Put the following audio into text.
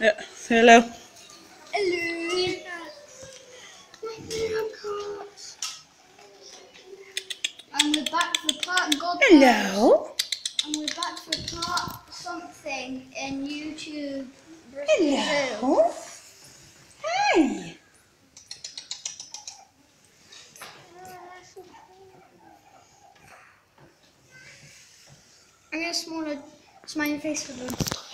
Yeah, say hello. Hello. And we're back for part God. Hello. And we're back for part something in YouTube. Hello. Hey. I'm gonna smile, smile your face for them.